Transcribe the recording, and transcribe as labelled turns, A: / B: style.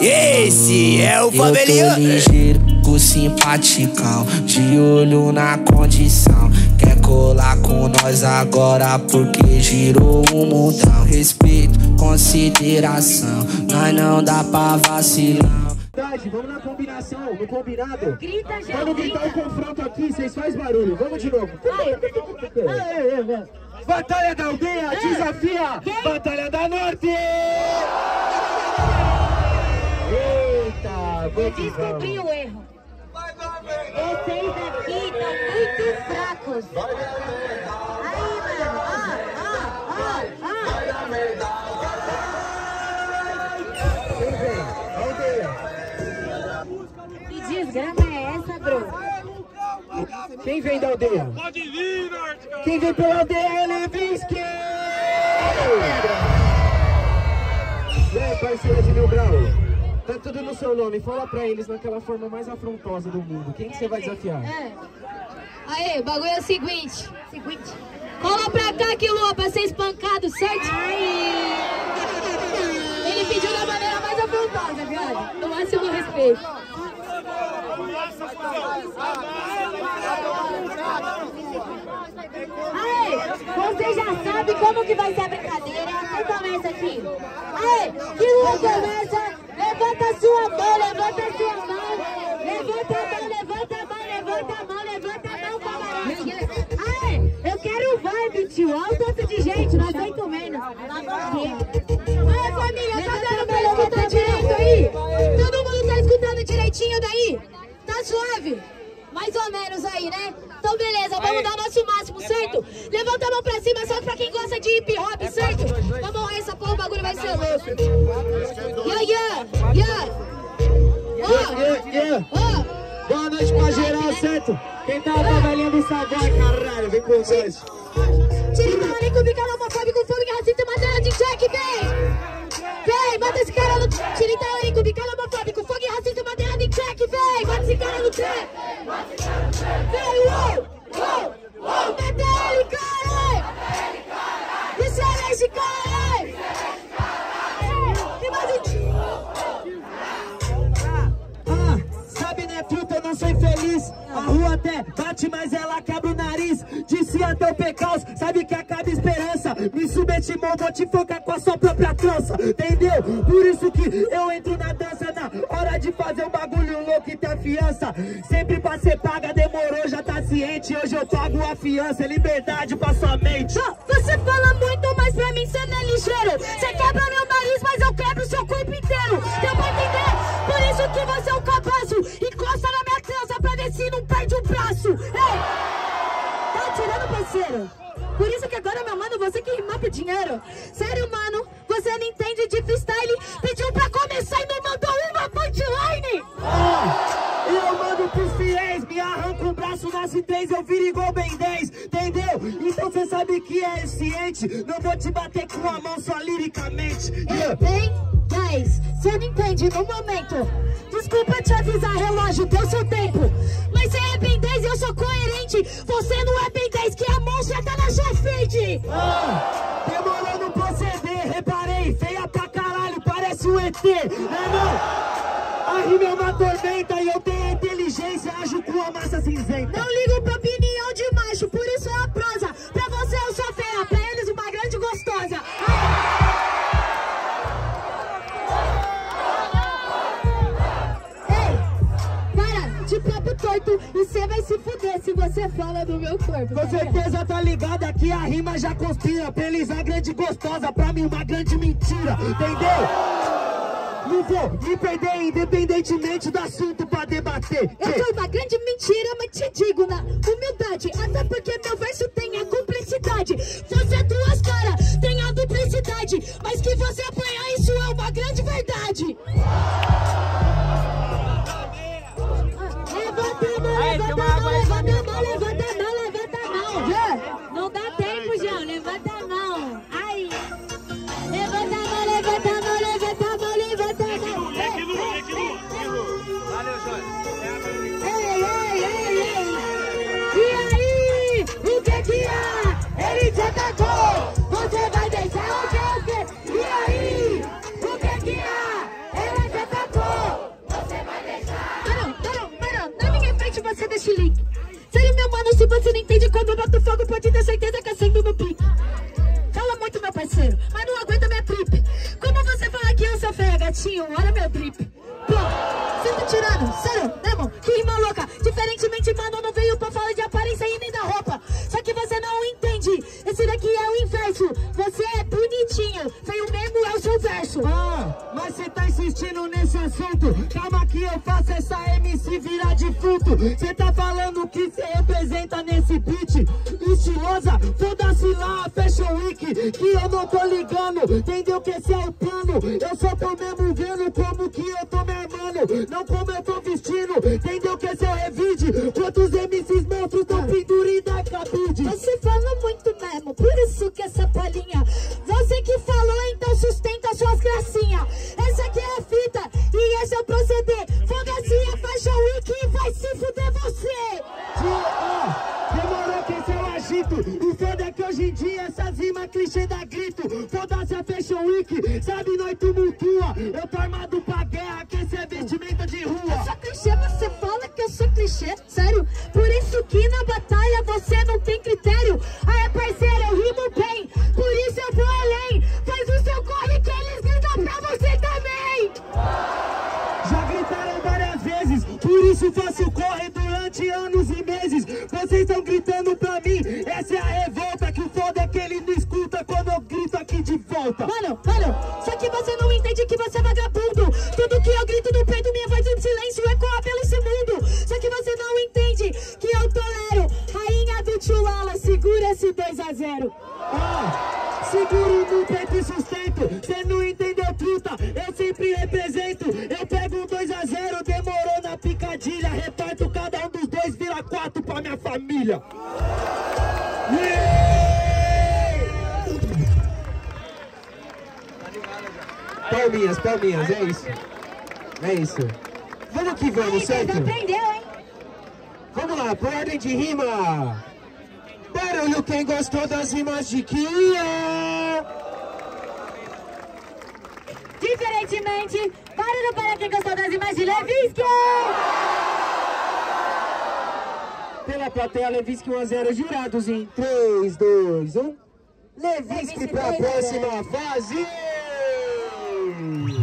A: Esse é o
B: favelinha. Eu tô ligeiro, com simpaticão, de olho na condição. Quer colar com nós agora porque girou um montão. Respeito, consideração, nós não dá pra vacilar.
C: Vamos na combinação, no combinado.
D: Grita, já,
C: Quando gritar o confronto aqui, vocês fazem barulho. Vamos de novo. Batalha da aldeia, desafia Batalha da Norte!
D: Eu descobri o erro. Vocês aqui estão muito fracos. Aí, mano, ó, ó, ó, ó.
C: Quem vem? Aldeia.
D: Que desgrama é essa, bro?
C: Quem vem da aldeia?
E: Pode vir, Norte,
C: Quem vem pela aldeia é Levinsky! E aí, parceira de Mil Grau? Tá tudo no seu nome. Fala pra eles naquela forma mais afrontosa do mundo. Quem que você vai desafiar?
D: É. Aí, o bagulho é o seguinte. Seguinte. Cola pra cá que Lua pra ser espancado, certo? Ele pediu da maneira mais afrontosa, viado. No máximo respeito. Aê, você já sabe como que vai ser a brincadeira. Quem começa aqui? Aê, que Lua começa. Levanta sua mão, levanta sua mão. Levanta a mão, levanta a mão, levanta a mão, levanta a mão, camarada. Eu quero vibe, tio. Olha o tanto de gente, nós oito menos. Aê, família, tá dando pra levantar direito aí? Todo mundo tá escutando direitinho daí? Tá suave? Mais ou menos aí, né? Então beleza, vamos dar o nosso máximo, certo? Levanta a mão pra cima só pra quem gosta de hip hop, certo? Vamos honrar essa porra, o bagulho vai ser louco. Yeah, yeah, yeah. Ó.
C: Boa noite pra geral, certo? Quem tá na velhinha do Savoy, caralho, vem com nós.
D: Tirita marico, bicana homofóbico, fome,
C: não sou infeliz. A rua até bate, mas ela quebra o nariz. Disse até o pecaus, sabe que acaba a esperança. Me subestimou, vou te focar com a sua própria trança. Entendeu? Por isso que eu entro na dança Na hora de fazer um bagulho louco e ter fiança. Sempre pra ser paga, demorou, já tá ciente. Hoje eu pago a fiança, liberdade pra sua mente.
D: Você fala muito, mas pra mim cê não é ligeiro. Você quebra Por isso que agora, meu mano, você que rimar por dinheiro Sério, mano, você não entende de freestyle Pediu pra começar e não mandou uma punchline
C: Ah, eu mando pros fiéis, me arranco o braço, nasce três, eu viro igual bem 10, entendeu? Então cê sabe que é ciente, não vou te bater com a mão só liricamente. Yeah.
D: Bem 10, você não entende no momento. Desculpa te avisar, relógio, deu seu tempo. Mas você é bem 10 e eu sou coerente. Você não é bem 10, que a monstra tá na sua frente.
C: Ah, demorou no proceder, reparei, feia pra caralho, parece um ET, né não? A rima é uma tormenta e eu tenho a inteligência, ajo com a massa cinzenta.
D: Não ligo pra fala do meu corpo.
C: Com certeza tá ligada que a rima já conspira Pra eles a grande gostosa, pra mim uma grande mentira Entendeu? Não vou me perder independentemente do assunto pra debater
D: Eu sou uma grande mentira, mas te digo na humildade. jeito. Se ele meu mano, se você não entende
C: quando eu boto fogo, pode ter certeza. Defunto Cê tá falando que cê representa nesse beat Estilosa, foda-se lá a Fashion Week Que eu não tô ligando, entendeu que esse é o plano? Eu só tô mesmo vendo como que eu tô me armando Não como eu tô vestindo, entendeu que esse é o revide? Quantos MCs
D: é
C: dia essas rimas clichê dá grito Foda-se a Fashion Week, sabe nós tumultua Eu tô armado pra guerra, que esse é vestimenta de
D: Eu
C: rua
D: sou clichê, você fala que eu sou clichê, sério? Por isso que na batalha você não tem critério. Aí, parceiro, eu rimo bem, por isso eu vou além. Faz o seu corre que eles gritam pra você também.
C: Já gritaram várias vezes, por isso faço corre durante anos e meses Vocês estão gritando pra mim, essa é a revolta volta
D: Mano, mano, só que você não entende que você é vagabundo. Tudo que eu grito no peito, minha voz em silêncio ecoa pelo esse mundo. Só que você não entende que eu tolero. Rainha do Tchulala, segura esse 2 a 0
C: Ah, seguro no peito e sustento. Cê não entendeu truta, eu sempre represento. Eu pego um 2 a 0 demorou na picadilha. Reparto cada um dos dois, vira quatro pra minha família Palminhas, palminhas, é isso É isso Vamos que vamos, certo?
D: aprendeu, hein?
C: Vamos lá, por ordem de rima. Barulho quem gostou das rimas de Kia.
D: Diferentemente, barulho para quem gostou das imagens de Levinsky!
C: Pela plateia, Levinsky 1 a 0 jurados em 3, 2, 1.
D: Levinsky dois a
C: próxima fase.